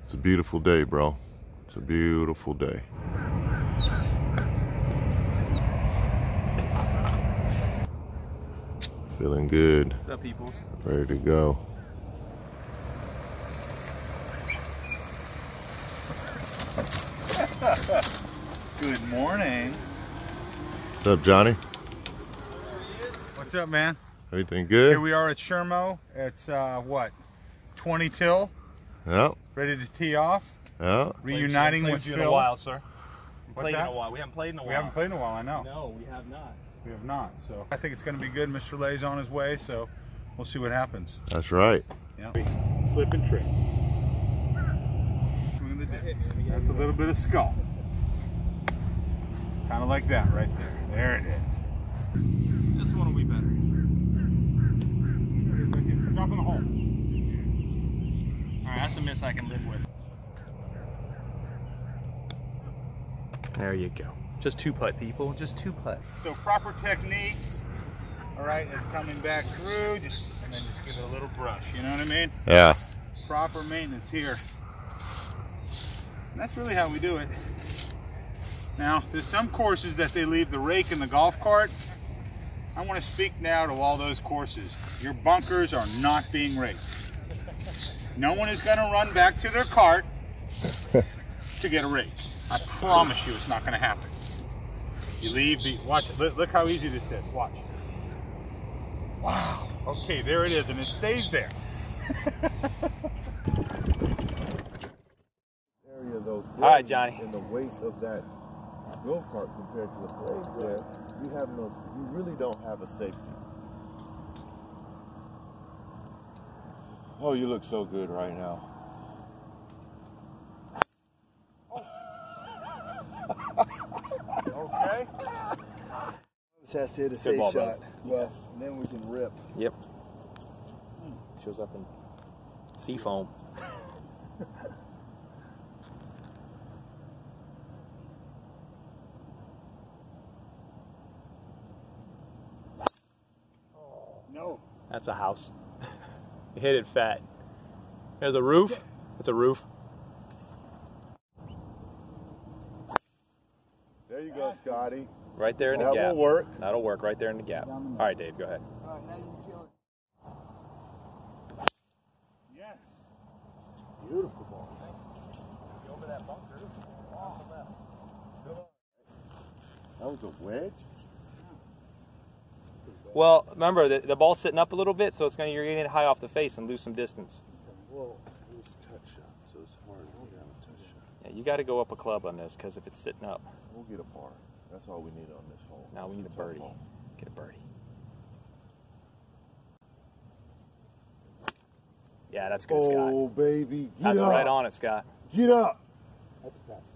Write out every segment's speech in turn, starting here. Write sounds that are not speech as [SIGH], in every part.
It's a beautiful day, bro. It's a beautiful day. Feeling good. What's up, peoples? Ready to go. [LAUGHS] Good morning. What's up, Johnny? What's up, man? Everything good? Here we are at Shermo. It's uh, what, 20 till, Yep. Ready to tee off, Yep. reuniting with you Phil. in a while, sir. What's played that? in a while. We haven't played in a while. We haven't played in a while, I know. No, we have not. We have not. So I think it's going to be good. Mr. Lay's on his way, so we'll see what happens. That's right. Yeah. Flip and trip. Swing of the dip. That's a little bit of skull. Kind of like that right there. There it is. This one will be better. Drop in the hole. All right, that's a miss I can live with. There you go. Just two putt, people. Just two putt. So proper technique, all right, is coming back through, just and then just give it a little brush. You know what I mean? Yeah. Proper maintenance here. And that's really how we do it. Now, there's some courses that they leave the rake in the golf cart. I want to speak now to all those courses. Your bunkers are not being raked. No one is going to run back to their cart to get a rake. I promise you it's not going to happen. You leave the, watch it, look, look how easy this is, watch. Wow, okay, there it is, and it stays there. area though. All right, Johnny. And the weight of that go kart compared to the blades there, you have no, you really don't have a safety. Oh, you look so good right now. Okay. Just has to hit a safe ball, shot. brother. Well, then we can rip. Yep. Shows up in sea foam. No. That's a house. You hit it fat. There's a roof. That's a roof. There you go, Scotty. Right there in the That gap. will work. That'll work right there in the gap. All right, Dave, go ahead. All right, now you can kill it. Yes. Beautiful ball. That was a wedge. Well, remember the, the ball's sitting up a little bit, so it's gonna you're gonna get high off the face and lose some distance. Well, it was a touch shot, so it's hard to get a touch shot. Yeah, you got to go up a club on this because if it's sitting up, We'll get a par. That's all we need on this hole. now we need a birdie. Get a birdie. Yeah, that's good, Oh, baby. Scott. Get That's up. right on it, Scott. Get up. [LAUGHS]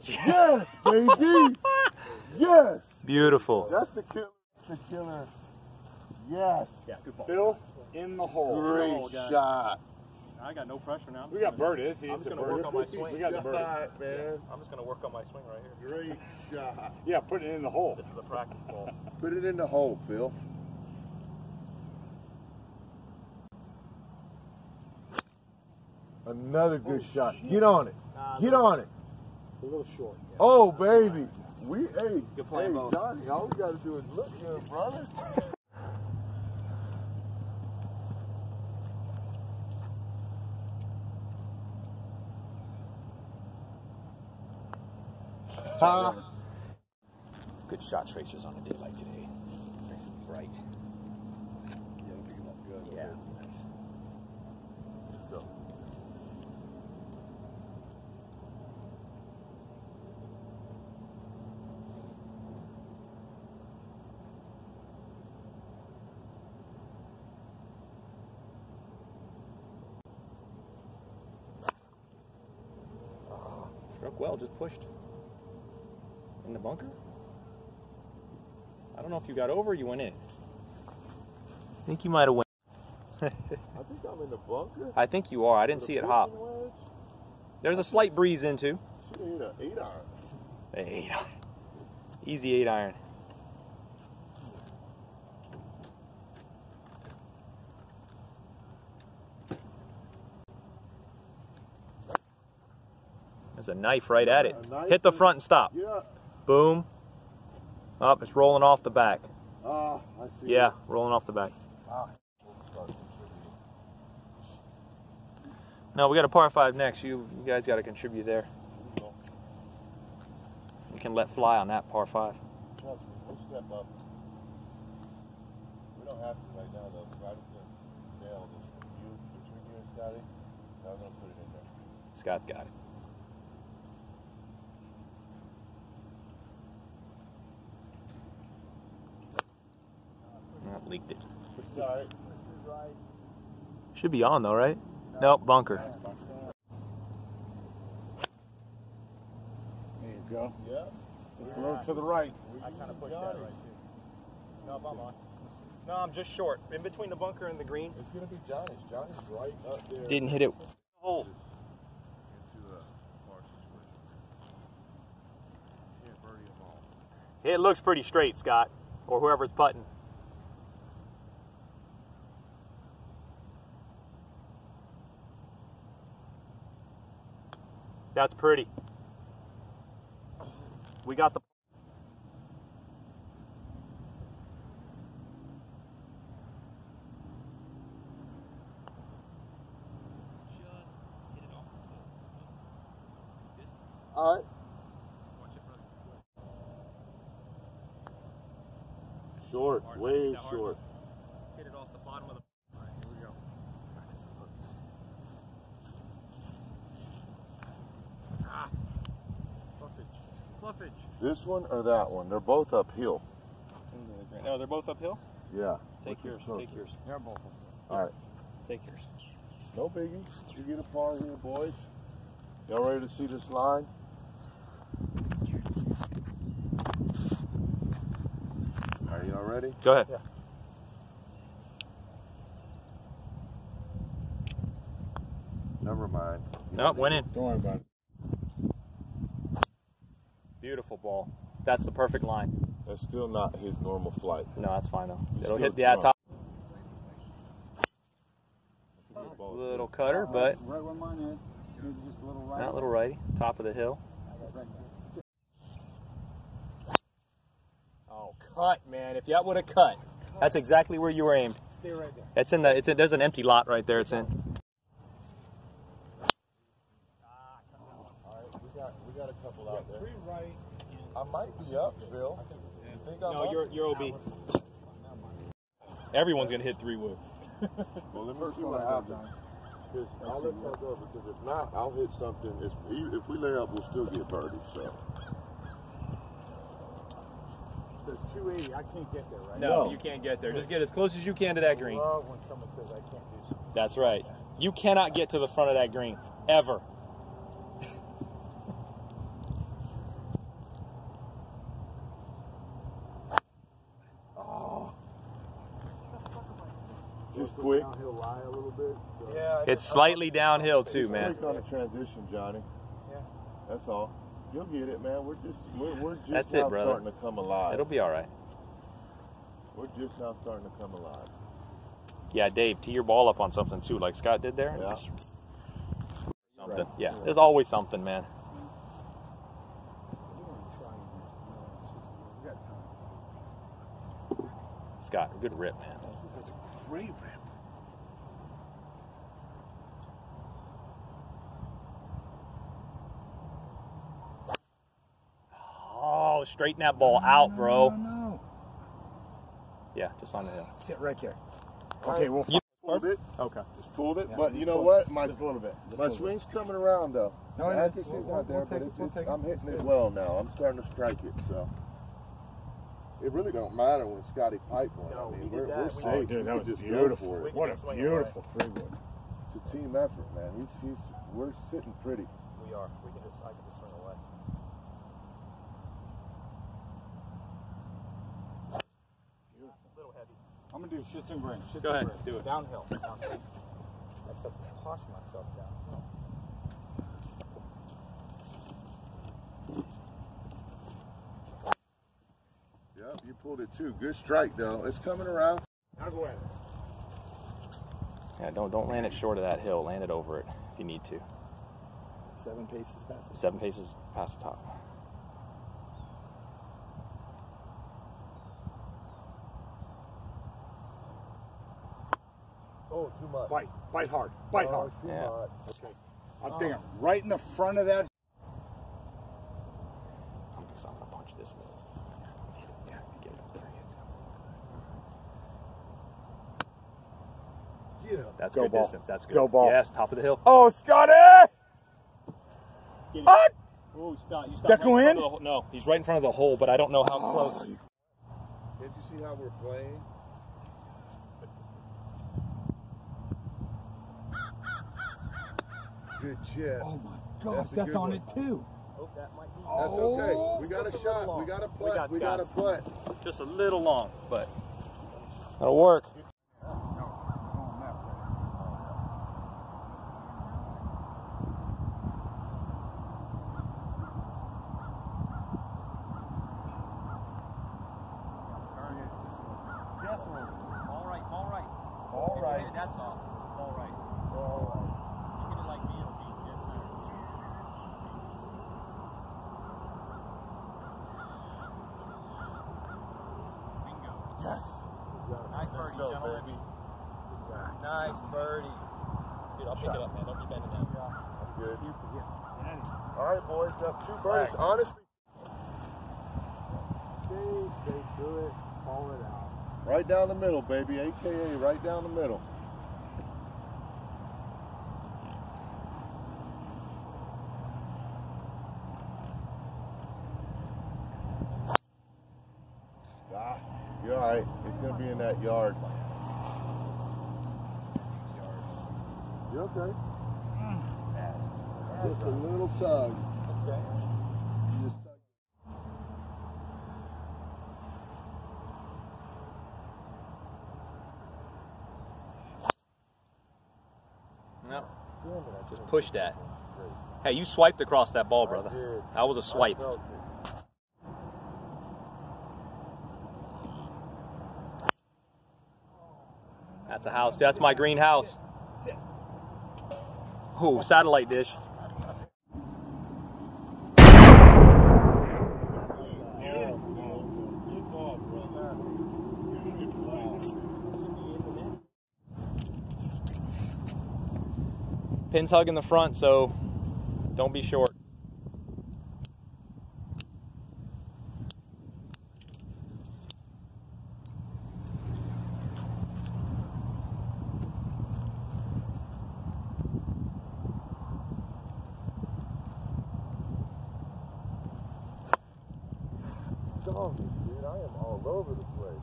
Yes, baby. [LAUGHS] yes. Beautiful. That's the killer. That's the killer. Yes. Yeah, good ball. Phil in the hole. Great shot. I got no pressure now. We got bird. It's, I'm it's just gonna bird. work on my swing. We got the bird. Shot, man. I'm just gonna work on my swing right here. Great shot. Yeah, put it in the hole. This is a practice ball. Put it in the hole, Phil. Another good oh, shot. Get on it. Get on it. A little short. Oh, baby. We, hey, Good play, hey, Bo. Johnny, all we got to do is look good, brother. [LAUGHS] Huh? Good shot tracers on a day like today. Nice and bright. Yeah, nice. Go. Struck well, just pushed. In the bunker? I don't know if you got over or you went in. I think you might have went. I think I'm in the bunker. I think you are. I didn't see it hop. Wedge. There's a slight breeze into. Should have hit an eight iron. Eight iron. Easy eight iron. There's a knife right at it. Hit the front and stop. Yeah. Boom. Up, it's rolling off the back. Ah, I see. Yeah, rolling off the back. No, we got a par five next. You, you guys got to contribute there. You can let fly on that par five. Trust me, we'll step up. We don't have to right now, though. Scotty's gonna nail this. You, between you and Scotty, I'm gonna put it in there. Scott's got it. That leaked it. It's. Should be on though, right? Nope, bunker. There you go. Yeah. Just a little to the right. I kind of pushed that right too. No, I'm on. No, I'm just short. In between the bunker and the green. It's gonna be Johnny's. Johnny's right up there. Didn't hit it. Hole. Into a par situation. Can't birdie them all. It looks pretty straight, Scott, or whoever's putting. That's pretty. We got the. All right. Short, way short. Hit it off the bottom of the. All right, here we go. Ah. Fluffage. Fluffage. This one or that one? They're both uphill. No, they're both uphill? Yeah. Take Which yours. is closer? Take yours. They're both. All right. Take yours. No biggie. You get a par here, boys. Y'all ready to see this line? Are y'all ready? Go ahead. Yeah. Never mind. Nope, went in. Don't worry about it. Beautiful ball. That's the perfect line. That's still not his normal flight. No, that's fine though. Just It'll hit the drunk. top. Good ball. Little cutter, but Right where mine is. Just a little right. not little righty. Top of the hill. Oh, cut, man! If that would have cut, that's exactly where you were aimed. Stay right there. It's in the. It's in, there's an empty lot right there. It's in. All right, we got we got a couple out there. Three right. I might be up, Phil. You think I'm No, up? you're you're OB. [LAUGHS] Everyone's gonna hit three wood. [LAUGHS] Well, let me see what happens. 'Cause I'll let y'all go because if not, I'll hit something. If, if we lay up, we'll still get birdie. So So 280. I can't get there, right? No, No. you can't get there. Just get as close as you can to that green. love when someone says I can't do something. That's right. You cannot get to the front of that green ever. Quick. Downhill lie a little bit. So. Yeah. It's slightly downhill too, Just man. quick on the transition, Johnny. Yeah. That's all. You'll get it, man. We're just we're, we're just That's it, now brother. starting to come alive. It'll be all right. We're just now starting to come alive. Yeah, Dave, tee your ball up on something too, like Scott did there. and Yeah. just Something. Yeah, there's always something, man. Scott, good rip, man. That's a great rip. Straighten that ball out, bro. No, no. Yeah, just on the hill. Sit right there. Okay, we'll You- Pulled it. Okay. Just pulled it. Yeah, but you know what? My just a little bit. Just my little bit. swing's coming around though. No, the it is. accuracy's We'll- not there, we'll but take it, it's, we'll it's. I'm hitting it well now. I'm starting to strike it. So it really don't matter when Scotty pipe one. No, I mean, did we're, we're safe. Oh, dude, that was just beautiful. for it. What a beautiful three wood. It's a team effort, man. He's he's we're sitting pretty. We are. We can just I can just swing little heavy. I'm gonna do shits and grins. Shits Go and ahead, grins. do it. Downhill. Downhill. I said push myself downhill. Yep, you pulled it too. Good strike though. It's coming around. Now go ahead. Yeah, don't don't land it short of that hill. Land it over it if you need to. Seven paces past it. Seven paces past the top. Oh, too much. Bite, bite hard, bite Oh, hard. too Yeah. much. Okay. Oh. I'm thinking right in the front of that. I'm just I'm gonna punch this. Yeah, get it up there. Yeah. That's Go good ball. distance. That's good. Go ball. Yes, top of the hill. Oh, Scotty! What? Oh, stop! You stop. That right in in? the hole. No, he's right in front of the hole, but I don't know how oh, close. Can't you see how we're playing? Good chip. Oh my gosh, That's that's on one. it too. Oh, that might be That's oh, okay. We got a Just a shot. We got a We got. We got a Scott. putt. just a little long, but that'll work. Just a little. All right, all right. All right. That's off. All right. You hit it like me, it'll be dead center. Bingo. Yes. Nice birdie, go, gentlemen. baby. Nice birdie. Dude, I'll pick it up, man. Don't be bending down. I'm good. All right, boys. Got two birdies. Honestly. Stay straight through it. Call it out. Right down the middle, baby. AKA right down the middle. Ah, you're all right. It's going to be in that yard. You okay? Just a little tug. Okay. Just tug. No. Just push that. Hey, you swiped across that ball, brother. That was a swipe. I felt it. That's a house. That's my green house. Ooh, satellite dish. Pins hug in the front, so don't be short. Dog, dude, I am all over the place.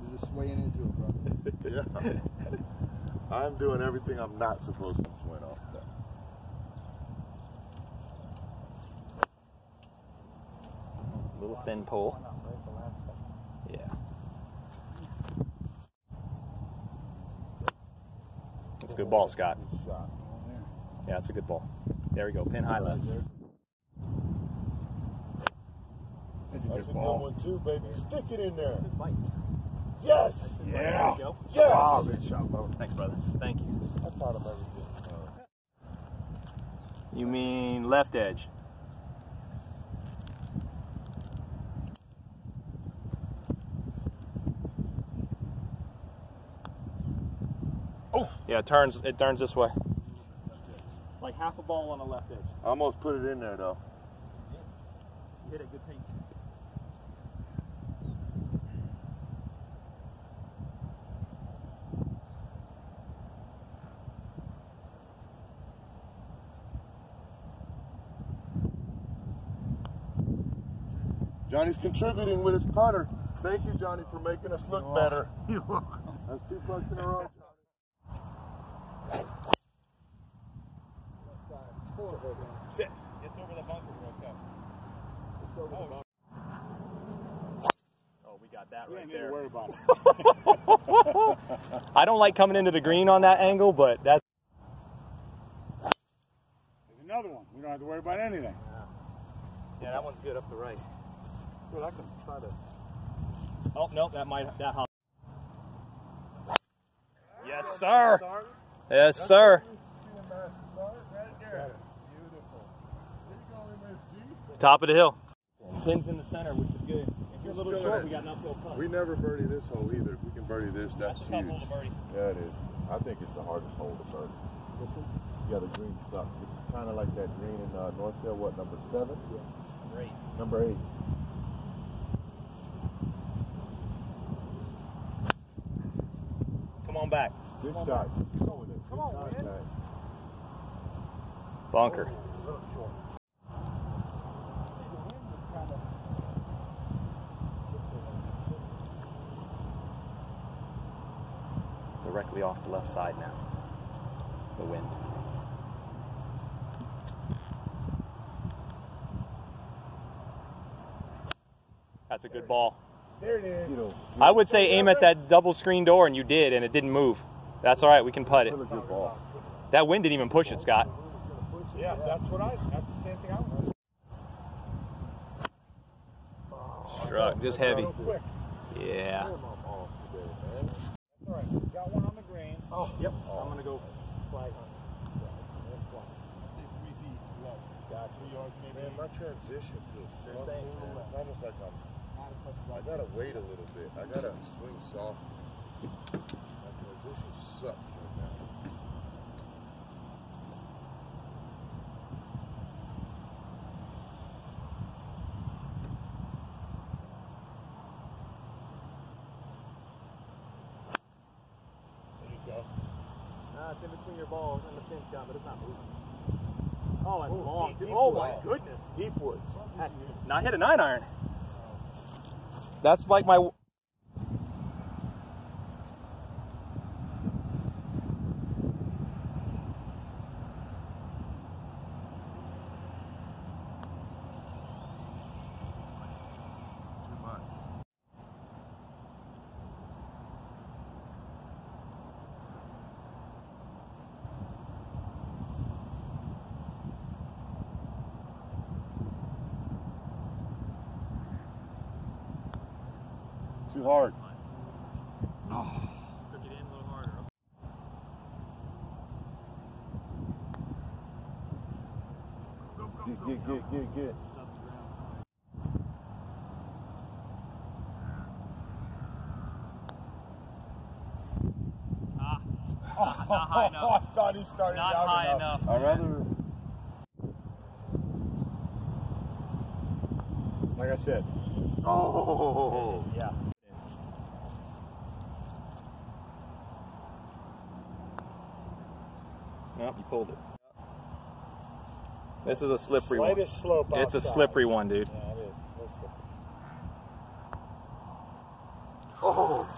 You're just swaying into it, brother. [LAUGHS] [LAUGHS] Yeah. I'm doing everything I'm not supposed to swing off. Little thin pull. Yeah. That's a good ball, Scott. Yeah, that's a good ball. There we go. Pin high left. That's a That's good a ball. good one too, baby. Stick it in there. Bite. Yes. Yeah. Yes. Wow, good shot, Bo. Thanks, brother. Thank you. I thought of everything. Uh, You mean left edge? Oh. Yeah, it turns. It turns this way. Like half a ball on the left edge. I almost put it in there though. Hit it, good pace. Johnny's contributing with his putter. Thank you, Johnny, for making us look better. [LAUGHS] You're welcome. That's two bucks in a row. Sit. It's over the bunker real quick. Oh, oh, we got that We right ain't need to there. worry about it. [LAUGHS] I don't like coming into the green on that angle, but that's There's another one. We don't have to worry about anything. yeah, that one's good up the right. Good, I can try to. Oh no, that might that hop. Yes, sir. Yes, sir. See him, start right there. Top of the hill. Pins in the center, which is good. If you're a little short, we got an uphill putt. We never birdie this hole either. If we can birdie this, that's, That's a huge. hole to birdie. Yeah, it is. I think it's the hardest hole to birdie. Yeah, the green sucks. It's kind of like that green in uh, Northdale. What number seven? Great. Number eight. Come on back. Good shot. Come on, Come on, man. Bunker. Directly off the left side now. The wind. That's a good ball. There it is. You know, I would say aim at that double screen door, and you did, and it didn't move. That's all right. We can putt it. really good ball. That wind didn't even push it, Scott. Yeah, that's what I. That's the same thing I was. Struck, just heavy. Yeah. I'm off today, man. That's all right. Got one on the green. Oh, Yep. I'm oh. gonna go flag Say three feet left. Got three yards maybe. Man, my transition feels so man. It's almost like I'm. Not I gotta wait a little bit. I gotta swing soft. My transition sucks right now. There you go. Nah, it's in between your balls and the pin shot, but it's not moving. Oh, it's Ooh, long. deep- deep oh wood. my goodness. Deep woods. Now I hit a nine iron. That's like my. Too hard. Took it in a little harder. Get, get, get, get, get. Ah, not high enough. [LAUGHS] I thought he started Not out high enough. I'd rather. Like I said. Oh. Yeah. Nope, you pulled it. This is a slippery one. Slightest slope It's a outside. slippery one, dude. Yeah, it is. Real slippery. Oh.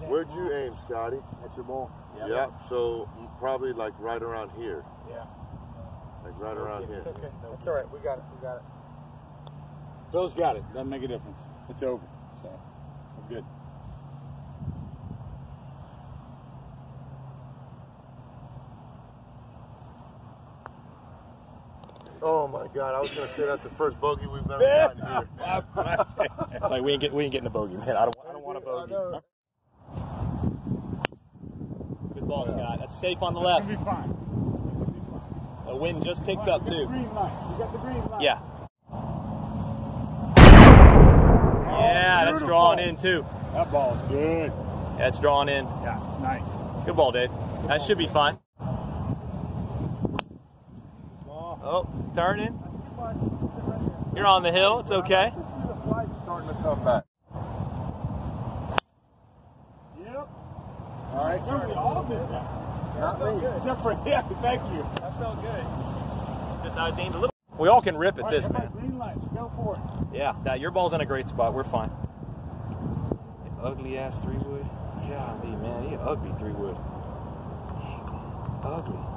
That? Where'd you aim, Scotty? That's your ball. Yeah. So mm, probably like right around here. Yeah. Like right around here. It's okay. That's all right. We got it. We got it. Phil's got it. Doesn't make a difference. It's over. So we're good. Oh my God! I was gonna say that's the first bogey we've ever gotten here. [LAUGHS] Like we ain't get we ain't getting a bogey, man. I don't I don't want a I bogey. Good ball, Scott. That's safe on the It'll left. be fine. It'll be fine. The wind just picked All right, up we got the too. Green light. We got the green light. Yeah. Oh, yeah, that's drawn in too. That ball's good. That's drawn in. Yeah, it's nice. Good ball, Dave. That should be fine. Oh, turning. You're on the hill. It's okay. Starting to come back. Yep. All right. Dude, we all did that. Not me. Except for [LAUGHS] yeah, thank you. That felt good. Just I was aimed a little. We all can rip at right, this, everybody, man. green lights. Go for it. Yeah, that your ball's in a great spot. We're fine. Ugly ass three wood. Golly, man, you ugly three wood. Dang, ugly.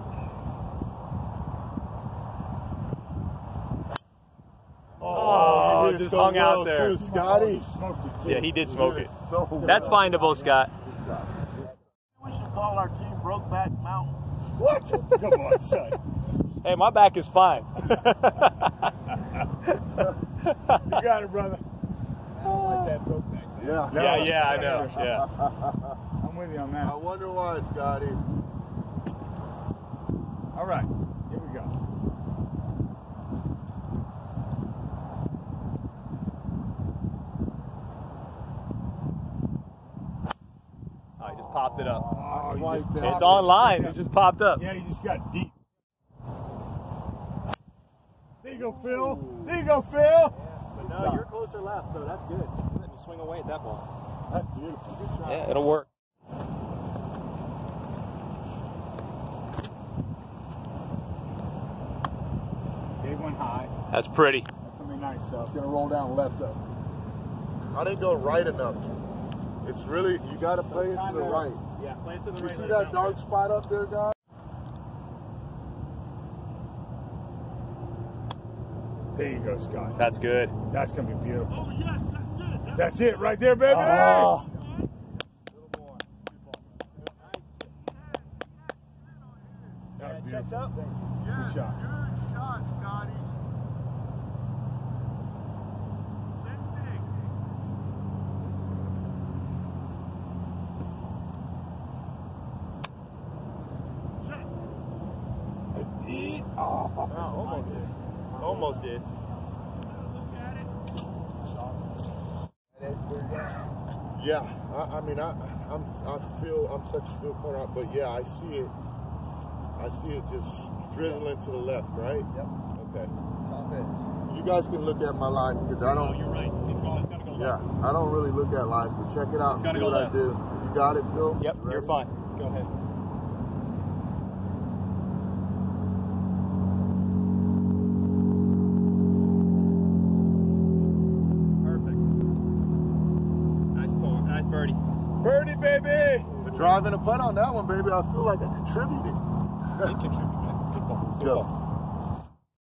You just hung out well, there. too, Scotty. Smoked it. Yeah, he did smoke it. so. That's findable, Scott. We should call our team Brokeback Mountain. What? [LAUGHS] Come on, son. Hey, my back is fine. [LAUGHS] [LAUGHS] You got it, brother. I don't like that Brokeback. Yeah. yeah, yeah, I know. Yeah. I'm with you on that. I wonder why, Scotty. All right. Here we go. popped it up. Oh, you just It's it. online. It just popped up. Yeah, you just got deep. There you go, Phil. There you go, Phil. Yeah, But no, you're closer left, so that's good. Let me swing away at that ball. That's beautiful. Good shot. Yeah, it'll work. Big one high. That's pretty. That's gonna be nice, though. It's gonna roll down left up. I didn't go right enough. It's really you gotta play it to the right. Yeah, play it to the You see that dark spot up there, guys? There you go, Scott. That's good. That's gonna be beautiful. Oh, yes, that's it. That's That's it right there, baby. Oh. That was beautiful. Good shot. Good shot, Scotty. Same thing. Check. almost did. Almost did. Look at it. Yeah, I, I mean, I, I'm, I feel, I'm such a feel corner, but yeah, I see it. I see it just drizzling to the left, right? Yep. Okay. You guys can look at my line because I don't. Oh, you're right. It's going. It's gonna go left. Yeah, I don't really look at lines, but check it out and gonna see go what left. I do. You got it, Phil? Yep, You you're fine. Go ahead. And a putt on that one, baby. I feel like I contributed. Did contribute, man. Good ball. Good go. ball.